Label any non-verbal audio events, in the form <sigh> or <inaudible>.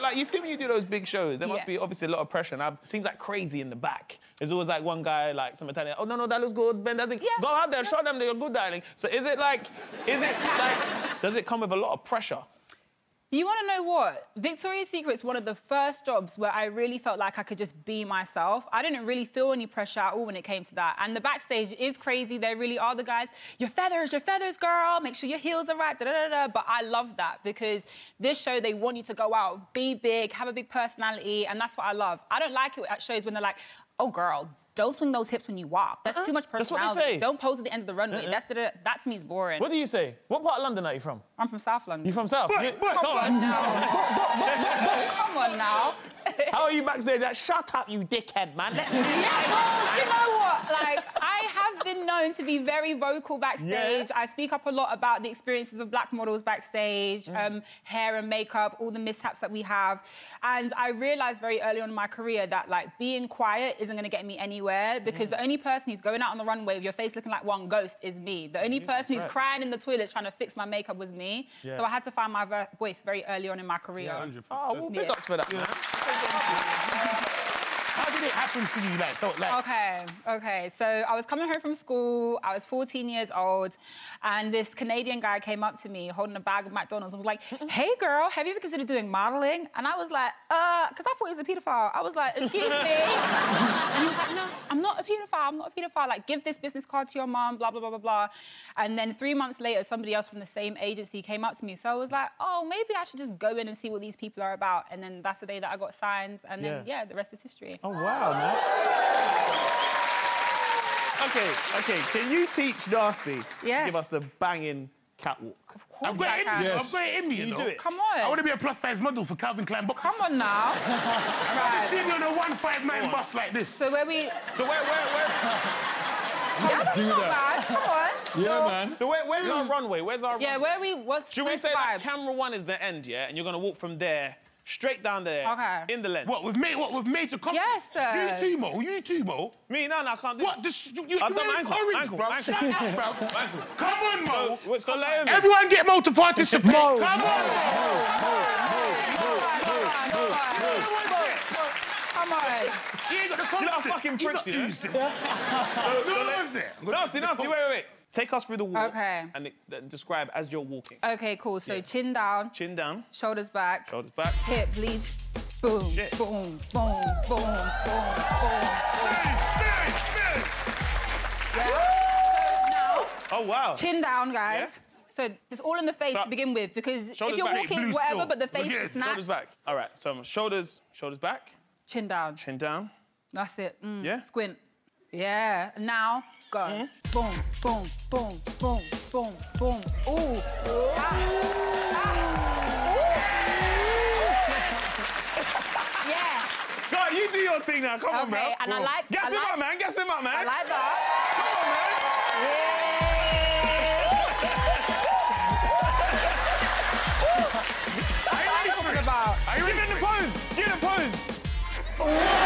it like you see when you do those big shows? There must Yeah. be obviously a lot of pressure, and it seems like crazy in the back. There's always like one guy, like some Italian. Oh no, no, that looks good. Ben doesn't. Yeah. Go out there, show them that you're good, darling. So is it like, is it like, does it come with a lot of pressure? You want to know what? Victoria's Secret is one of the first jobs where I really felt like I could just be myself. I didn't really feel any pressure at all when it came to that. And the backstage is crazy. There really are the guys, your feathers, your feathers, girl. Make sure your heels are right. Da, da, da. But I love that because this show, they want you to go out, be big, have a big personality. And that's what I love. I don't like it at shows when they're like, oh, girl, don't swing those hips when you walk. That's uh-uh. too much personality. That's what they personality. say. Don't pose at the end of the runway. Uh-uh. That's the, that to me is boring. What do you say? What part of London are you from? I'm from South London. You from South? You- Come on now. Come on now. <laughs> How are you backstage? Like, shut up, you dickhead, man. <laughs> Yeah, well, you know what? Like, I have been known to be very vocal backstage. Yeah. I speak up a lot about the experiences of black models backstage, Mm. um, hair and makeup, all the mishaps that we have. And I realized very early on in my career that, like, being quiet isn't going to get me anywhere because Mm. the only person who's going out on the runway with your face looking like one ghost is me. The only person who's right. crying in the toilets trying to fix my makeup was me. Yeah. So I had to find my voice very early on in my career. Oh, well, big Yeah. ups for that, man. How did it happen for you? Like, so, like, Okay, okay. So I was coming home from school. I was 14 years old, and this Canadian guy came up to me holding a bag of McDonald's and was like, <laughs> "Hey, girl, have you ever considered doing modeling?" And I was like, "Uh," because I thought he was a pedophile. I was like, "Excuse me," <laughs> and he was like, "No, I'm not a pedophile. I'm not a pedophile. Like, give this business card to your mom. Blah blah blah blah blah." And then three months later, somebody else from the same agency came up to me. So I was like, "Oh, maybe I should just go in and see what these people are about." And then that's the day that I got signed, and then Yeah. yeah, the rest is history. Oh, wow, man. Okay, okay. Can you teach Narstie Yeah. to give us the banging catwalk? I've got it in. Yes. I've got it in me, you, You know. do it. Come on. I want to be a plus size model for Calvin Klein. But Come on now. <laughs> right. see me on a 159 bus like this. So where we? So where, where, where? Yeah, that's do not that. bad. Come on. Yeah, man. So where, where's our runway? Where's our? Yeah, where we? What's Should we say the that camera one is the end, yeah, and you're gonna walk from there straight down there Okay. in the lens? What with me? What with major com- Yes, sir. You too, Mo. You too, Mo. Me? No, no, I can't do What? this. This, you, you, I've you done wearing ankle, orange, ankle, bro. ankle. Shut up, bro. Ankle. Come on, Mo. Wait, so let him. Everyone get Mo to participate. Mo. Come on. Come on. He ain't got the You're not a confidence. fucking He prick, got you know? oozing. No one's there. Narstie, Narstie, wait, wait, wait. Take us through the walk. Okay. And it- then describe as you're walking. Okay, cool. So Yeah. chin down, Chin down, shoulders back, shoulders back. hips lead. Boom, Shit. boom, boom, boom, boom, boom. Now, Oh wow. chin down, guys. So it's all in the face So- to begin with, because if you're back, walking blue whatever, still. but the Look face is snatched, Shoulders back. All right. So shoulders, shoulders back, chin down. chin down. That's it. Mm, Yeah? Squint. Yeah. Now go. Mm-hmm. Boom, boom, boom, boom, boom, boom. Ooh. Ah. Ah. Ooh. Yeah. Go you do your thing now. Come on, bro. Okay, and I like- Gas I him like- up, man. Gas him up, man. I like that. Come on, man. That's what I'm talking about. Are you in the pose? Give the pose.